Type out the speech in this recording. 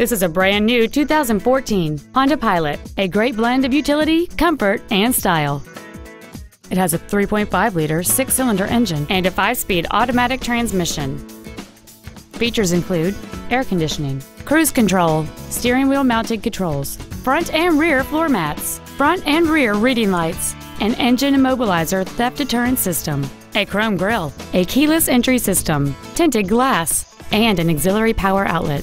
This is a brand new 2014 Honda Pilot, a great blend of utility, comfort, and style. It has a 3.5-liter six-cylinder engine and a five-speed automatic transmission. Features include air conditioning, cruise control, steering wheel mounted controls, front and rear floor mats, front and rear reading lights, an engine immobilizer theft deterrent system, a chrome grille, a keyless entry system, tinted glass, and an auxiliary power outlet.